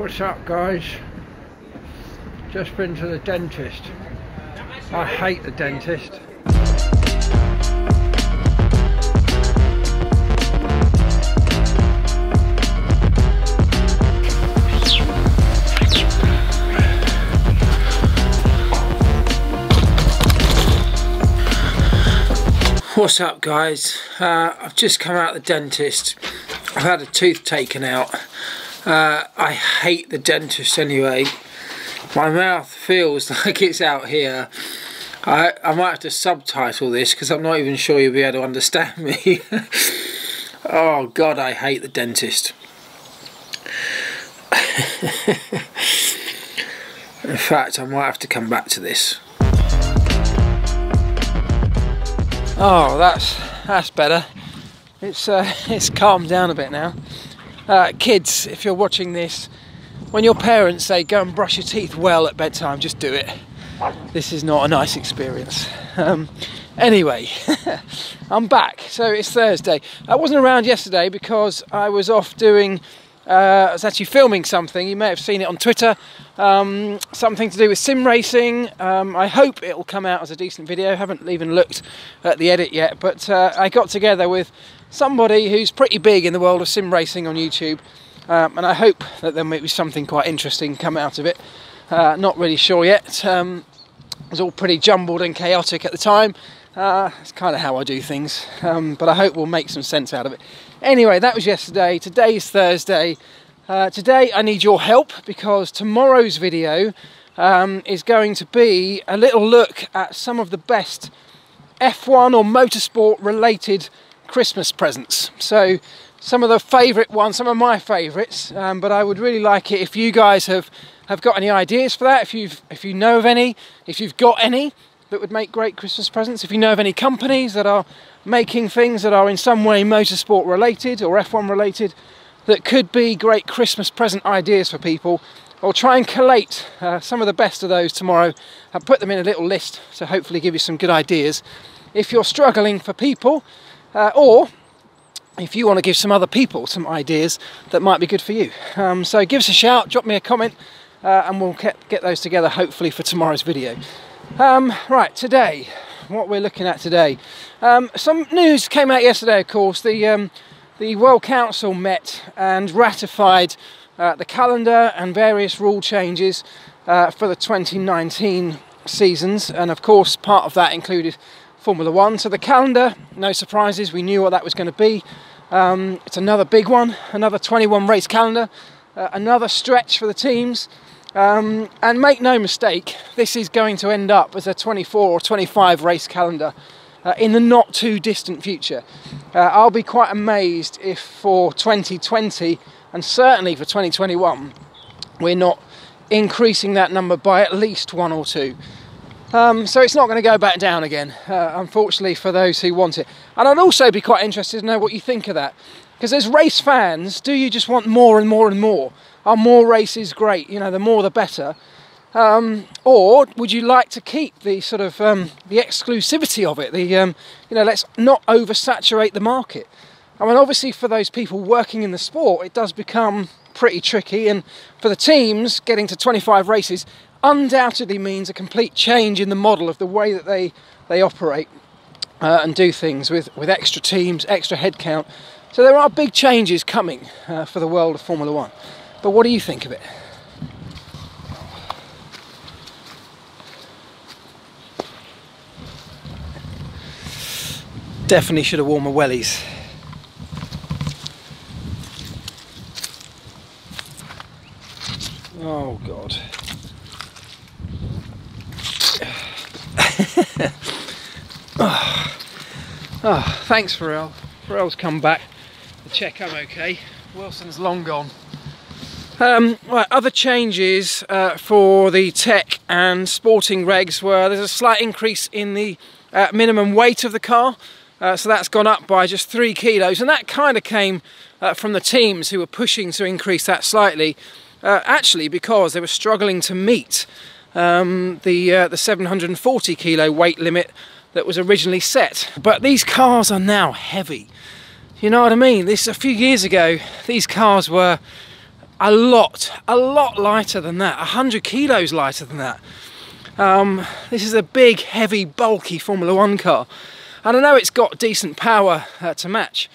What's up guys? Just been to the dentist. I hate the dentist. What's up guys? Uh, I've just come out of the dentist. I've had a tooth taken out. Uh, I hate the dentist anyway. My mouth feels like it's out here. I, I might have to subtitle this because I'm not even sure you'll be able to understand me. oh god, I hate the dentist. In fact, I might have to come back to this. Oh, that's that's better. It's uh, it's calmed down a bit now. Uh, kids, if you're watching this, when your parents say go and brush your teeth well at bedtime, just do it. This is not a nice experience. Um, anyway, I'm back. So it's Thursday. I wasn't around yesterday because I was off doing uh, I was actually filming something. You may have seen it on Twitter. Um, something to do with sim racing. Um, I hope it will come out as a decent video. Haven't even looked at the edit yet, but uh, I got together with somebody who's pretty big in the world of sim racing on YouTube, um, and I hope that there might be something quite interesting come out of it. Uh, not really sure yet. Um, it was all pretty jumbled and chaotic at the time. Uh, it's kind of how I do things, um, but I hope we'll make some sense out of it. Anyway, that was yesterday. Today is Thursday. Uh, today I need your help because tomorrow's video um, is going to be a little look at some of the best F1 or motorsport related Christmas presents. So some of the favourite ones, some of my favourites, um, but I would really like it if you guys have, have got any ideas for that, if, you've, if you know of any, if you've got any, that would make great Christmas presents. If you know of any companies that are making things that are in some way motorsport related or F1 related that could be great Christmas present ideas for people, I'll try and collate uh, some of the best of those tomorrow and put them in a little list to hopefully give you some good ideas. If you're struggling for people, uh, or if you want to give some other people some ideas that might be good for you. Um, so give us a shout, drop me a comment, uh, and we'll get, get those together hopefully for tomorrow's video. Um, right, today, what we're looking at today. Um, some news came out yesterday, of course. The, um, the World Council met and ratified uh, the calendar and various rule changes uh, for the 2019 seasons, and of course, part of that included Formula One. So, the calendar, no surprises, we knew what that was going to be. Um, it's another big one, another 21 race calendar, uh, another stretch for the teams. Um, and make no mistake, this is going to end up as a 24 or 25 race calendar uh, in the not too distant future. Uh, I'll be quite amazed if for 2020 and certainly for 2021 we're not increasing that number by at least one or two. Um, so it's not going to go back down again, uh, unfortunately, for those who want it. And I'd also be quite interested to know what you think of that. Because as race fans, do you just want more and more and more? Are more races great? You know, the more the better. Um, or would you like to keep the sort of um, the exclusivity of it? The um, you know, let's not oversaturate the market. I mean, obviously, for those people working in the sport, it does become pretty tricky, and for the teams, getting to 25 races undoubtedly means a complete change in the model of the way that they they operate uh, and do things with with extra teams, extra headcount. So there are big changes coming uh, for the world of Formula One. But what do you think of it? Definitely should have worn my wellies. Oh God. oh. oh, thanks Pharrell. Pharrell's come back to check I'm okay. Wilson's long gone. Um, right, other changes uh, for the tech and sporting regs were there's a slight increase in the uh, minimum weight of the car. Uh, so that's gone up by just three kilos, and that kind of came uh, from the teams who were pushing to increase that slightly, uh, actually because they were struggling to meet um, the uh, the 740 kilo weight limit that was originally set. But these cars are now heavy. You know what I mean? This a few years ago, these cars were a lot, a lot lighter than that, 100 kilos lighter than that. Um, this is a big, heavy, bulky Formula One car. And I know it's got decent power uh, to match,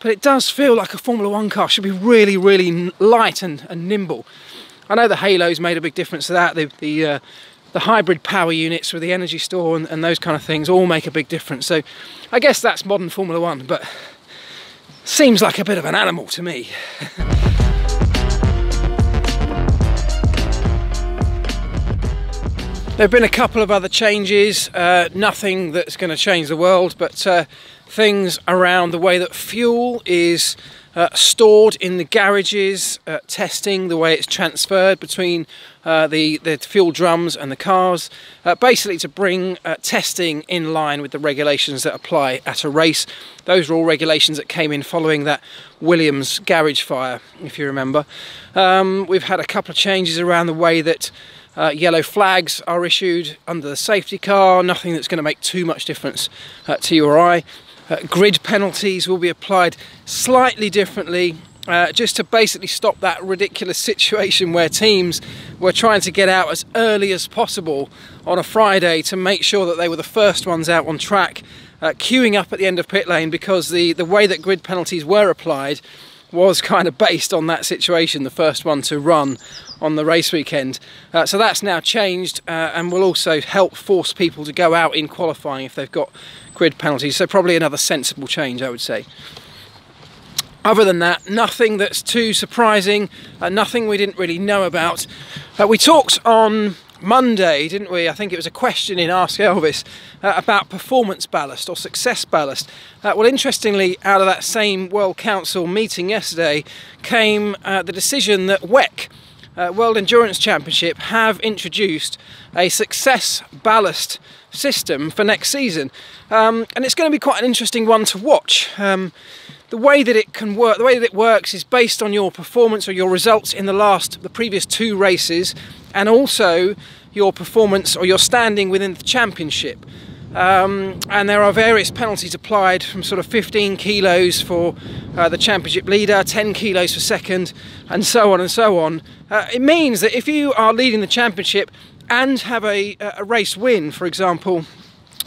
but it does feel like a Formula One car should be really, really light and, and nimble. I know the Halo's made a big difference to that. The, the, uh, the hybrid power units with the energy store and, and, those kind of things all make a big difference. So I guess that's modern Formula One, but seems like a bit of an animal to me. There have been a couple of other changes, uh, nothing that's going to change the world, but uh, things around the way that fuel is uh, stored in the garages, uh, testing the way it's transferred between uh, the, the fuel drums and the cars, uh, basically to bring testing in line with the regulations that apply at a race. Those are all regulations that came in following that Williams garage fire, if you remember. Um, we've had a couple of changes around the way that uh, yellow flags are issued under the safety car, nothing that's going to make too much difference uh, to you or I. Uh, grid penalties will be applied slightly differently uh, just to basically stop that ridiculous situation where teams were trying to get out as early as possible on a Friday to make sure that they were the first ones out on track, uh, queuing up at the end of pit lane because the, the way that grid penalties were applied was kind of based on that situation, the first one to run on the race weekend. Uh, so that's now changed uh, and will also help force people to go out in qualifying if they've got grid penalties. So probably another sensible change, I would say. Other than that, nothing that's too surprising, uh, nothing we didn't really know about. We talked on Monday, didn't we? I think it was a question in Ask Elvis uh, about performance ballast or success ballast. Uh, well, interestingly, out of that same World Council meeting yesterday came uh, the decision that WEC, uh, World Endurance Championship, have introduced a success ballast system for next season. Um, and it's going to be quite an interesting one to watch. Um, the way that it can work, the way that it works is based on your performance or your results in the last, the previous two races, and also your performance or your standing within the championship. Um, and there are various penalties applied from sort of 15 kilos for uh, the championship leader, 10 kilos for second, and so on and so on. Uh, it means that if you are leading the championship and have a, a race win, for example,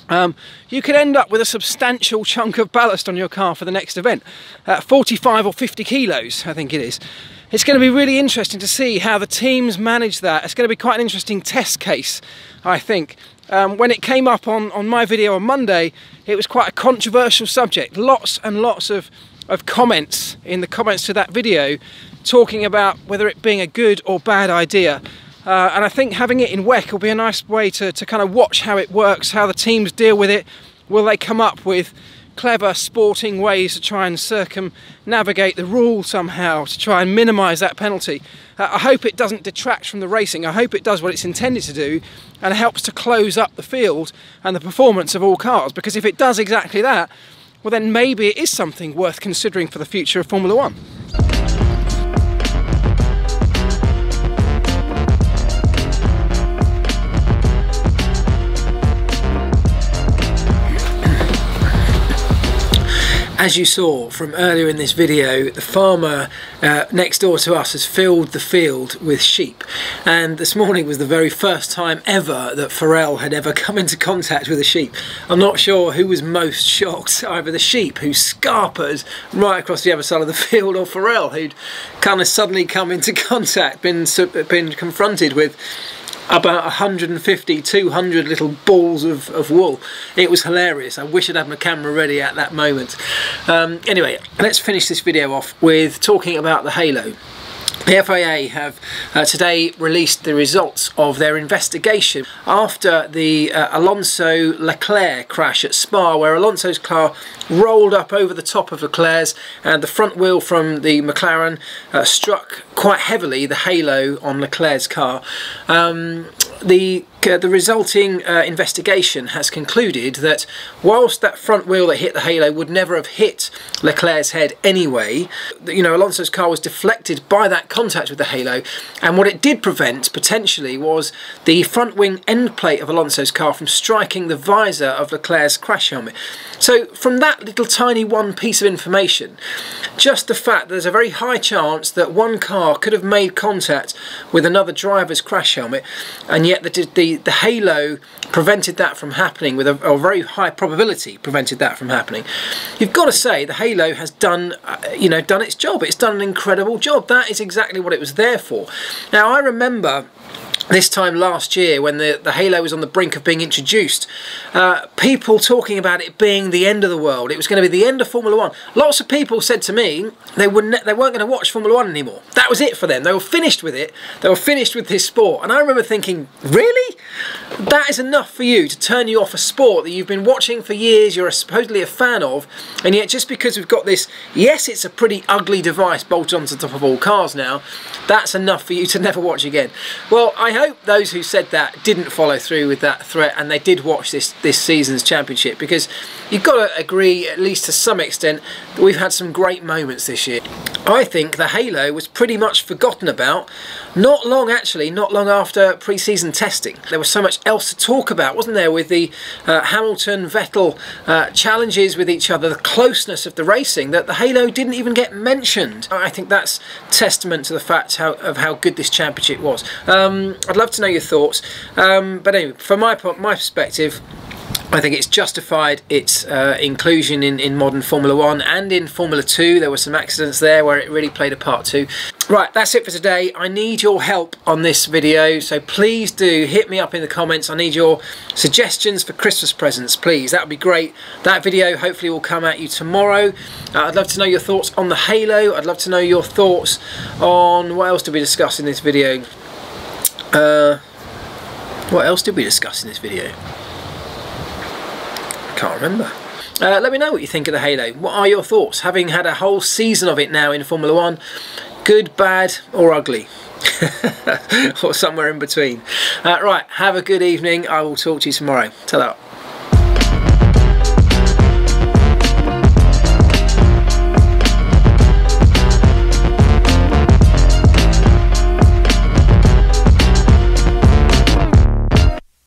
um, you could end up with a substantial chunk of ballast on your car for the next event, uh, 45 or 50 kilos, I think it is. It's going to be really interesting to see how the teams manage that. It's going to be quite an interesting test case, I think. Um, when it came up on, on my video on Monday, it was quite a controversial subject. Lots and lots of, of comments in the comments to that video talking about whether it being a good or bad idea. Uh, and I think having it in WEC will be a nice way to, to kind of watch how it works, how the teams deal with it. Will they come up with clever sporting ways to try and circumnavigate the rule somehow, to try and minimise that penalty? Uh, I hope it doesn't detract from the racing. I hope it does what it's intended to do and helps to close up the field and the performance of all cars. Because if it does exactly that, well then maybe it is something worth considering for the future of Formula One. As you saw from earlier in this video, the farmer uh, next door to us has filled the field with sheep. And this morning was the very first time ever that Pharrell had ever come into contact with a sheep. I'm not sure who was most shocked, either the sheep who scarpered right across the other side of the field or Pharrell who'd kind of suddenly come into contact, been, been confronted with about 150, 200 little balls of, of wool. It was hilarious. I wish I'd had my camera ready at that moment. Um, anyway, let's finish this video off with talking about the Halo. The FIA have uh, today released the results of their investigation after the uh, Alonso Leclerc crash at Spa where Alonso's car rolled up over the top of Leclerc's and the front wheel from the McLaren uh, struck quite heavily the halo on Leclerc's car. Um, the uh, the resulting uh, investigation has concluded that whilst that front wheel that hit the halo would never have hit Leclerc's head anyway, you know Alonso's car was deflected by that contact with the halo, and what it did prevent potentially was the front wing end plate of Alonso's car from striking the visor of Leclerc's crash helmet. So from that little tiny one piece of information, just the fact that there's a very high chance that one car could have made contact with another driver's crash helmet, and yet the the the, halo prevented that from happening with a, a, very high probability prevented that from happening. You've got to say the halo has done uh, you know done its job. It's done an incredible job. That is exactly what it was there for. Now I remember this time last year when the, the Halo was on the brink of being introduced, uh, people talking about it being the end of the world. It was going to be the end of Formula One. Lots of people said to me they, wouldn't, they weren't going to watch Formula One anymore. That was it for them. They were finished with it. They were finished with this sport. And I remember thinking, really? That is enough for you to turn you off a sport that you've been watching for years, you're supposedly a fan of, and yet just because we've got this, yes, it's a pretty ugly device bolted onto the top of all cars now, that's enough for you to never watch again. Well, I hope those who said that didn't follow through with that threat and they did watch this this season's championship because you've got to agree at least to some extent that we've had some great moments this year. I think the Halo was pretty much forgotten about not long actually not long after pre-season testing there was so much else to talk about wasn't there with the uh, Hamilton Vettel uh, challenges with each other the closeness of the racing that the Halo didn't even get mentioned? I think that's testament to the fact how, of how good this championship was. Um, I'd love to know your thoughts. Um, but anyway from my, my perspective I think it's justified its uh, inclusion in, in modern Formula 1 and in Formula 2. There were some accidents there where it really played a part too. Right, that's it for today. I need your help on this video, so please do hit me up in the comments. I need your suggestions for Christmas presents, please. That would be great. That video hopefully will come at you tomorrow. Uh, I'd love to know your thoughts on the Halo. I'd love to know your thoughts on what else did we discuss in this video. Uh, what else did we discuss in this video? Can't remember. Uh, let me know what you think of the Halo. What are your thoughts? Having had a whole season of it now in Formula One, good, bad or ugly? or somewhere in between. Uh, right, have a good evening. I will talk to you tomorrow. Out.